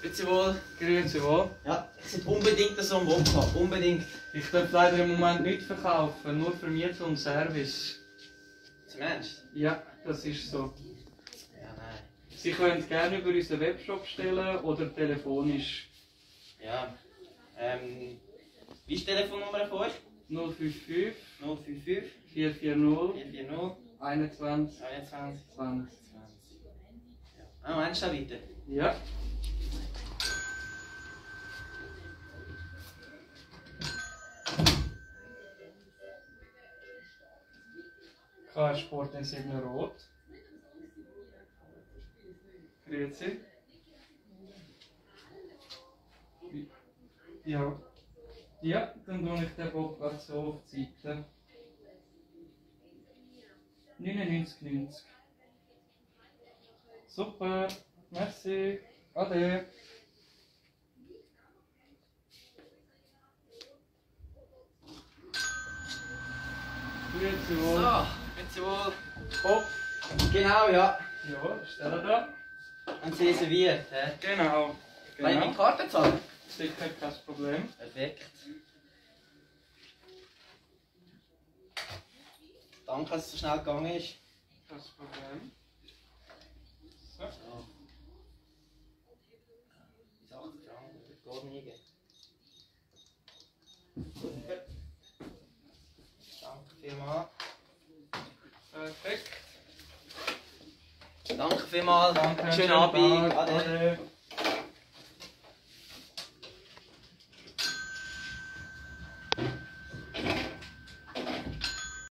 Grüezi wohl. Grüezi wohl. Ja, ich sollte unbedingt so einen Wodka. Unbedingt. Ich darf leider im Moment nicht verkaufen, nur Vermietung und Service. Zum Ernst? Ja, das ist so. Ja, nein. Sie können gerne über unseren Webshop stellen oder telefonisch Ja. Ähm, wie ist die Telefonnummer von euch? 055 055 440 440 21 21 20. 20. Ja. Ah, meinst du bitte? Ja. Sport Insignia Rot. Grüezi. Ja. Ja, dann tue ich den Bock gerade so auf die Seite. 99,90. Super, merci, ade. Grüezi wohl. So, wohl. Hopp. Genau, ja. Ja, stell da. Und sie serviert, hä? Genau. Kann ich mit Genau. Karte zahlen? Sicher kein Problem. Perfekt. Danke, dass es so schnell gegangen ist. Kein Problem. So. So. Bis 80 Franken, das geht nie. Danke vielmals. Perfekt. Danke vielmals. Danke. Schönen Abend. Tag. Ade. Ade.